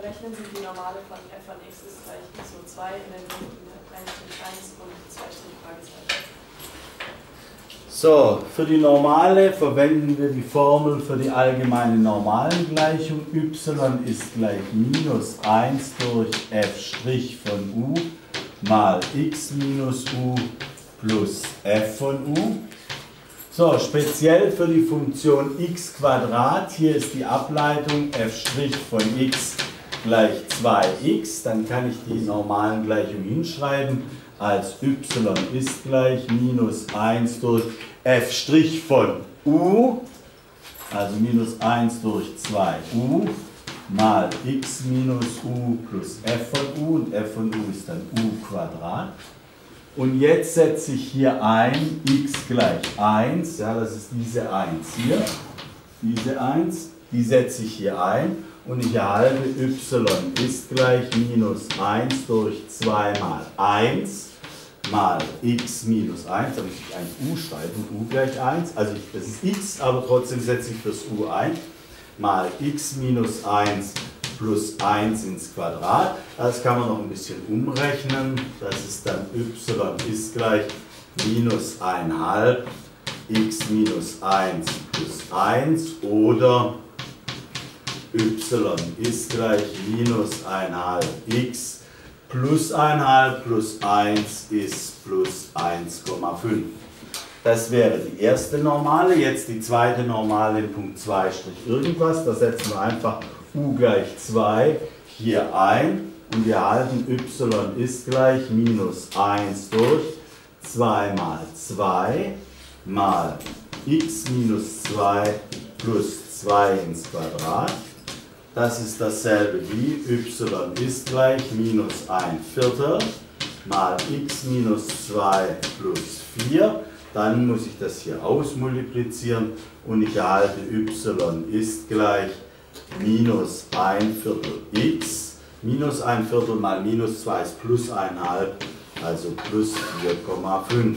berechnen Sie die Normale von f von x ist gleich x hoch 2 in den Punkten 1 und 2 Fragezeichen. So, für die Normale verwenden wir die Formel für die allgemeine Normalengleichung. y ist gleich minus 1 durch f' von u mal x minus u plus f von u. So, speziell für die Funktion x Quadrat, hier ist die Ableitung f' von x gleich 2x, dann kann ich die normalen Gleichung hinschreiben als y ist gleich minus 1 durch f' von u, also minus 1 durch 2u mal x minus u plus f von u. Und f von u ist dann u Quadrat. Und jetzt setze ich hier ein x gleich 1, ja, das ist diese 1 hier, diese 1, die setze ich hier ein und ich erhalte y ist gleich minus 1 durch 2 mal 1 mal x minus 1, da muss ich eigentlich u schreiben, u gleich 1, also das ist x, aber trotzdem setze ich fürs u ein, mal x minus 1 plus 1 ins Quadrat. Das kann man noch ein bisschen umrechnen, das ist dann y ist gleich minus 1,5 x minus 1 plus 1 oder y ist gleich minus 1,5 x plus 1,5 plus 1 ist plus 1,5. Das wäre die erste Normale. Jetzt die zweite Normale in Punkt 2 irgendwas. Da setzen wir einfach u gleich 2 hier ein und wir erhalten y ist gleich minus 1 durch 2 mal 2 mal x minus 2 plus 2 ins Quadrat das ist dasselbe wie y ist gleich minus 1 Viertel mal x minus 2 plus 4. Dann muss ich das hier ausmultiplizieren und ich erhalte y ist gleich minus 1 Viertel x. Minus 1 Viertel mal minus 2 ist plus 1,5, also plus 4,5.